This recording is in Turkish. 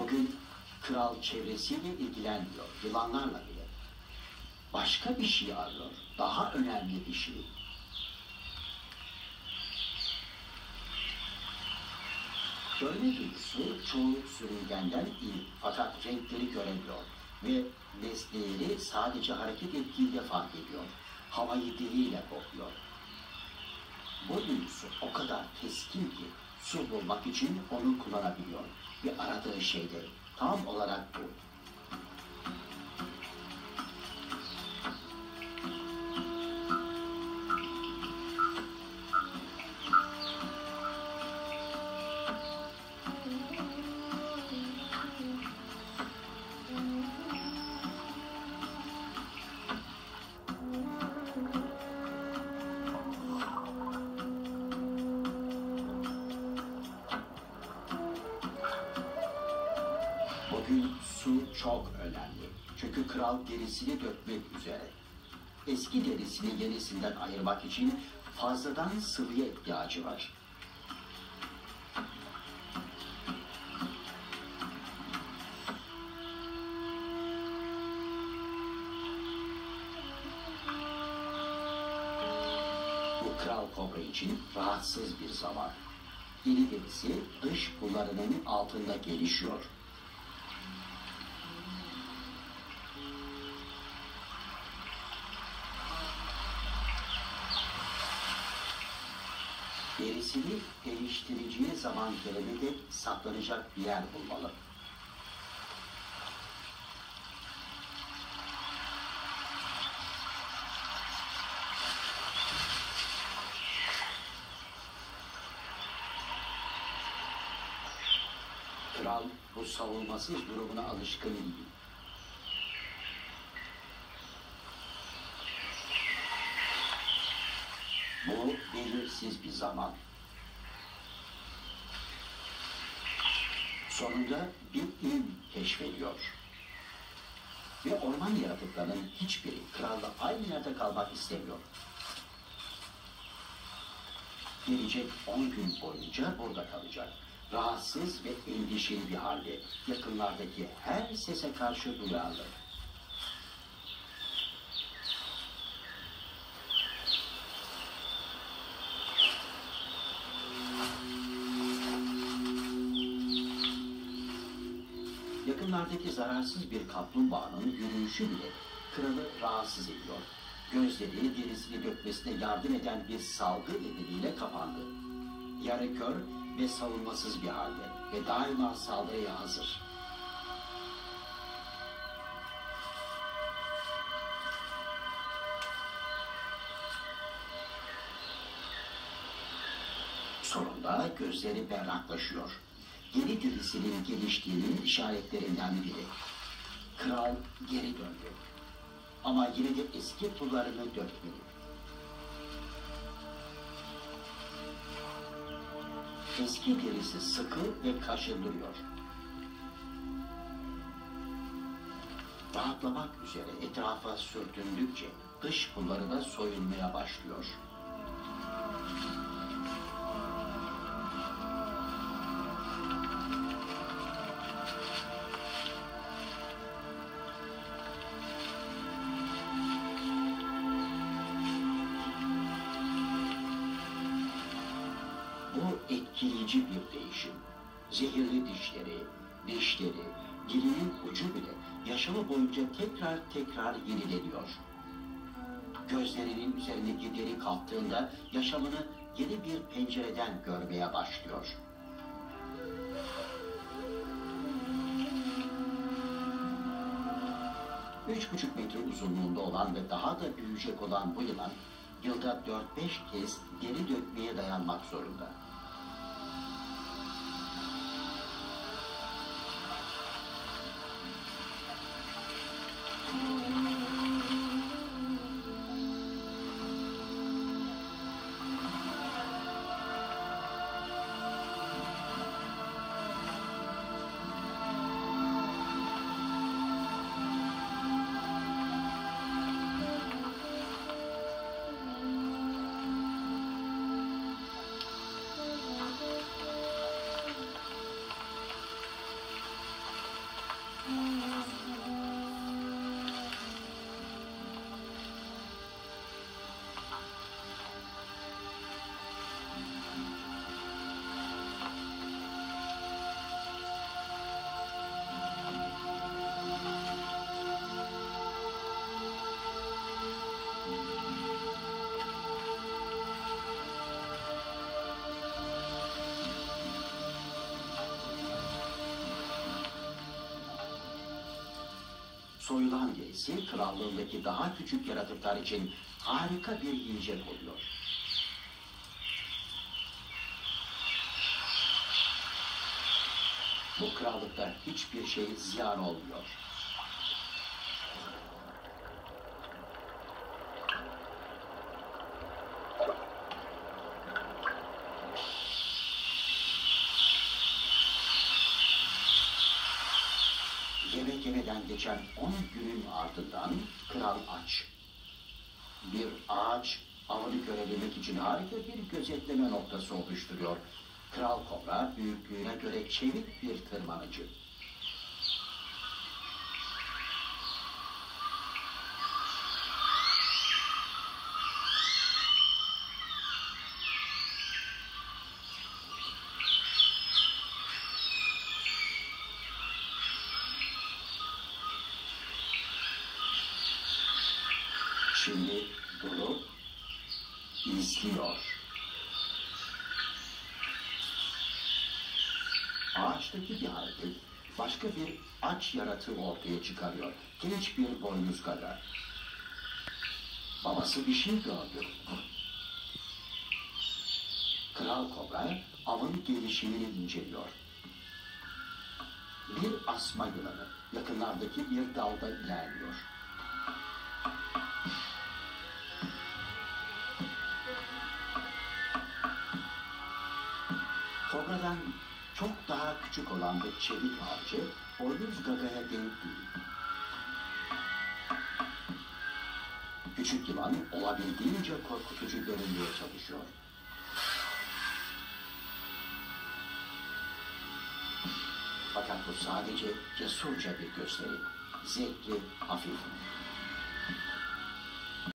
Bugün kral çevresiyle ilgilenmiyor, yılanlarla bile. Başka bir şey arıyor, daha önemli bir şey. Görme duyusu çoğu sürüngenden iyi fakat renkleri göremiyor ve nesneleri sadece hareket ettiğinde fark ediyor. Havayı diliyle kokluyor. Bu duyusu o kadar keskin ki su bulmak için onu kullanabiliyor. Ve aradığı şey de tam olarak bu. Bugün su çok önemli. Çünkü kral derisini dökmek üzere. Eski derisini yenisinden ayırmak için fazladan sıvıya ihtiyacı var. Bu kral kobra için rahatsız bir zaman. Yeni derisi dış kullarının altında gelişiyor. Derisini değiştireceği zaman gelene dek saklanacak bir yer bulmalı. Kral bu savunmasız durumuna alışkın değil. Bu belirsiz bir zaman. Sonunda bir il keşfediyor. Ve orman yaratıklarının hiçbiri kralla aynı yerde kalmak istemiyor. Gelecek 10 gün boyunca burada kalacak. Rahatsız ve endişeli bir halde yakınlardaki her sese karşı duyarlı. Yakınlardaki zararsız bir kaplumbağanın yürüyüşü bile kralı rahatsız ediyor. Gözleri derisini dökmesine yardım eden bir salgı nedeniyle kapandı. Yarı kör ve savunmasız bir halde ve daima saldırıya hazır. Sonunda gözleri berraklaşıyor. Yeni dirisinin geliştiğinin işaretlerinden biri. Kral geri döndü. Ama yine de eski pullarını dökmedi. Eski derisi sıkı ve kaşındırıyor. Rahatlamak üzere etrafa sürtündükçe dış pulları da soyulmaya başlıyor. Etkileyici bir değişim. Zehirli dişleri, dişleri, dilinin ucu bile yaşamı boyunca tekrar tekrar yenileniyor. Gözlerinin üzerindeki deri kalktığında yaşamını yeni bir pencereden görmeye başlıyor. Üç buçuk metre uzunluğunda olan ve daha da büyüyecek olan bu yılan yılda 4-5 kez geri dökmeye dayanmak zorunda. Soyulan derisi krallığındaki daha küçük yaratıklar için harika bir yiyecek oluyor. Bu krallıkta hiçbir şey ziyan olmuyor. Yemek yemeden geçen 10 günün ardından kral aç. Bir ağaç avını görebilmek için harika bir gözetleme noktası oluşturuyor. Kral kobra büyüklüğüne göre çevik bir tırmanıcı. Şimdi durup izliyor. Ağaçtaki bir hareket başka bir aç yaratığı ortaya çıkarıyor. Genç bir boynuz kadar. Babası bir şey gördü. Kral kobra avın gelişimini inceliyor. Bir asma yılanı yakınlardaki bir dalda ilerliyor. Kobradan çok daha küçük olan bir çevik avcı boynuz gagaya denk değil. Küçük yılan olabildiğince korkutucu görünmeye çalışıyor. Fakat bu sadece cesurca bir gösteri. Zevkli, hafif.